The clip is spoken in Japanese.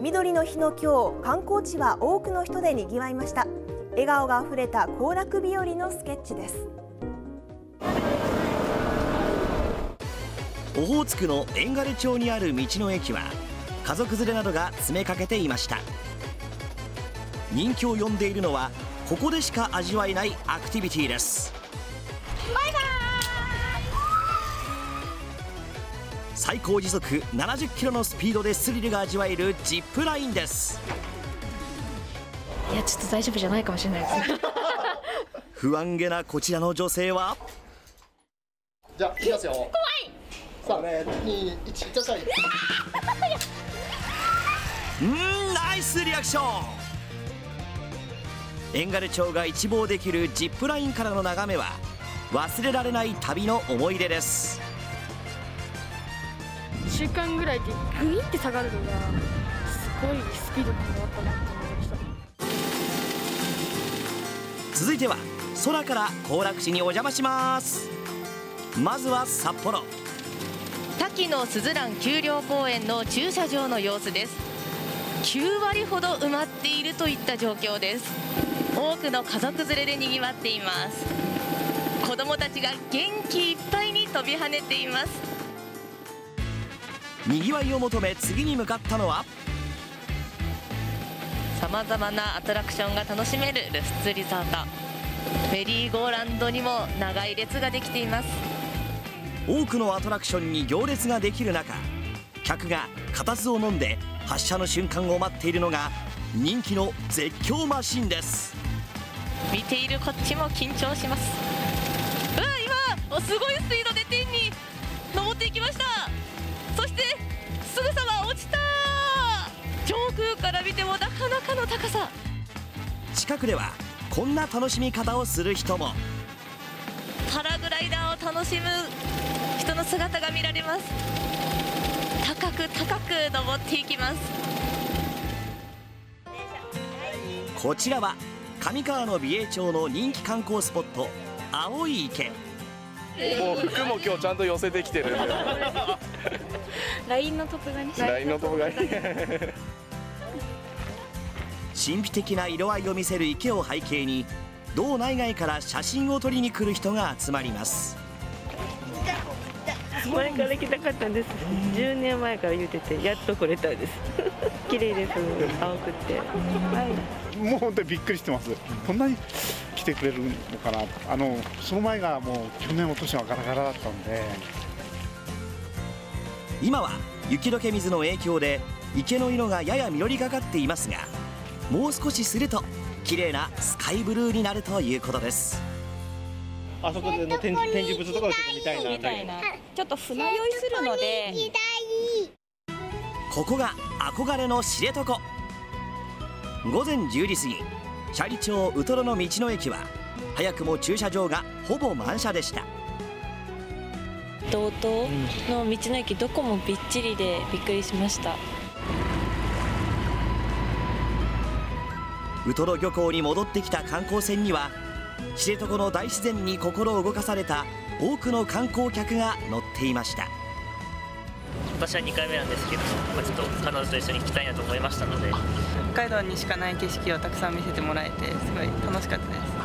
緑の日の今日観光地は多くの人でにぎわいました。笑顔があふれた行楽日和のスケッチです。オホーツクの遠軽町にある道の駅は家族連れなどが詰めかけていました。人気を呼んでいるのはここでしか味わえないアクティビティです。最高時速70キロのスピードでスリルが味わえるジップラインです。いやちょっと大丈夫じゃないかもしれないです不安げなこちらの女性は？じゃあいきますよ。怖い。さあね2 1いってらっしゃい？うんナイスリアクション。遠軽町が一望できるジップラインからの眺めは忘れられない旅の思い出です。1週間ぐらいでグイって下がるのがすごいスピード感があったなって思いました続いては空から行楽地にお邪魔します。まずは札幌。滝のすずらん丘陵公園の駐車場の様子です。9割ほど埋まっているといった状況です。多くの家族連れでにわっています。子供たちが元気いっぱいに飛び跳ねています。にぎわいを求め次に向かったのは？さまざまなアトラクションが楽しめるルフツリゾート。メリーゴーランドにも長い列ができています。多くのアトラクションに行列ができる中客が固唾を飲んで発車の瞬間を待っているのが人気の絶叫マシンです。見ているこっちも緊張します。うわ今すごいスピードで天に登っていきましたもなかなかの高さ。近くではこんな楽しみ方をする人も。パラグライダーを楽しむ人の姿が見られます。高く高く登っていきます。こちらは上川の美瑛町の人気観光スポット青い池。もう服も今日ちゃんと寄せてきてるんで。LINE のトップ画にし LINE の動画に神秘的な色合いを見せる池を背景に道内外から写真を撮りに来る人が集まります。前から来たかったんです。10年前から言っててやっと来れたんです。綺麗です。青くて。はい。もう本当にびっくりしてます。こんなに来てくれるのかな。あのその前がもう去年お年はガラガラだったんで。今は雪解け水の影響で池の色がやや緑がかっていますがもう少しすると綺麗なスカイブルーになるということです。あそこでの展示展示物とかをちょっと見たいな。みたいな。ちょっと船酔いするので。ここが憧れの知床。午前10時過ぎ斜里町ウトロの道の駅は早くも駐車場がほぼ満車でした。道東の道の駅どこもびっちりでびっくりしましたウトロ漁港に戻ってきた観光船には知床の大自然に心を動かされた多くの観光客が乗っていました。私は2回目なんですけど、まあ、ちょっと彼女と一緒に行きたいなと思いましたので。北海道にしかない景色をたくさん見せてもらえてすごい楽しかったです